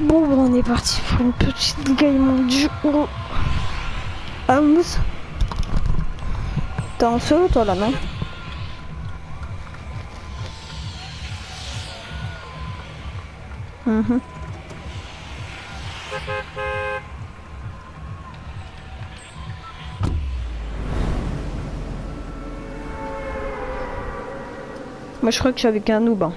Bon, on est parti pour une petite game du haut. House. T'es en solo toi là, non Mhm. Moi je crois que je suis avec un noob. hein.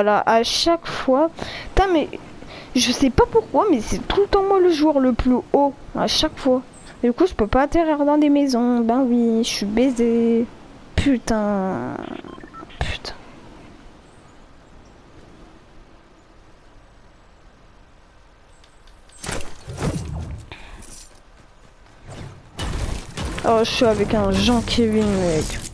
À chaque fois. Putain, mais je sais pas pourquoi, mais c'est tout le temps moi le joueur le plus haut. À chaque fois. Du coup, je peux pas atterrir dans des maisons. Ben oui, je suis baisé. Putain. Putain. Oh, je suis avec un Jean-Kevin, mec.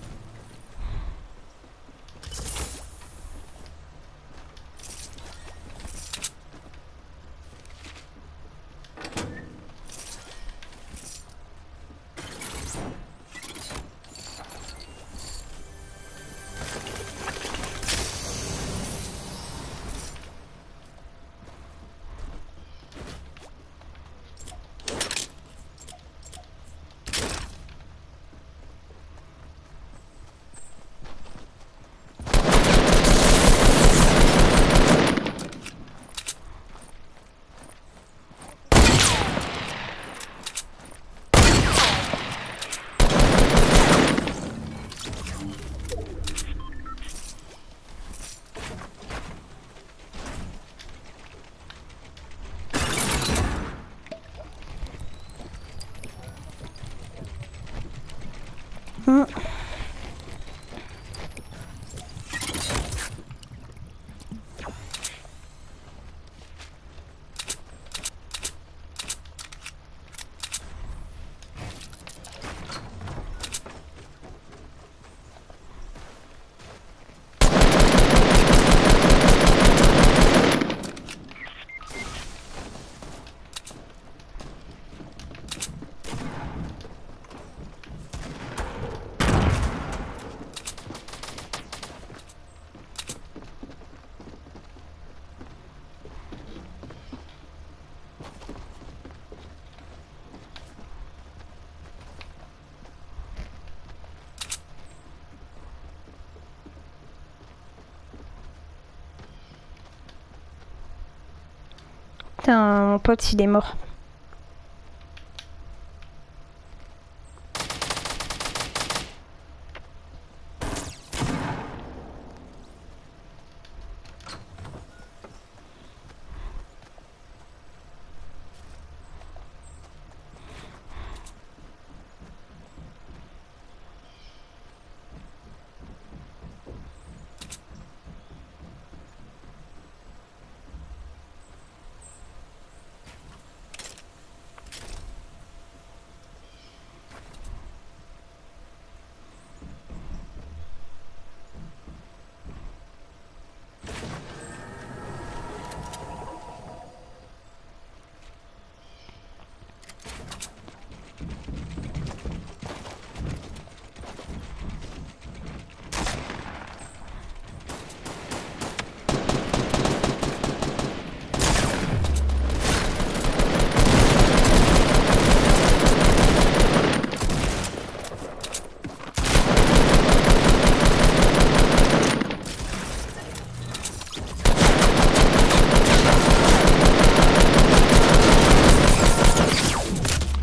Mon pote, il est mort.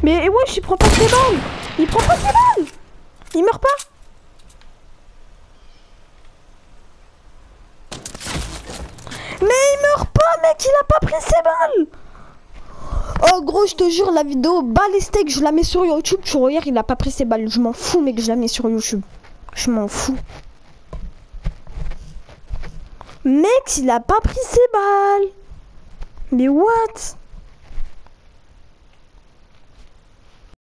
Mais wesh, il prend pas ses balles Il prend pas ses balles Il meurt pas Mais il meurt pas, mec Il a pas pris ses balles Oh gros, je te jure, la vidéo balistique, je la mets sur YouTube. Tu regardes, il a pas pris ses balles. Je m'en fous, mec, je la mets sur YouTube. Je m'en fous. Mec, il a pas pris ses balles. Mais what?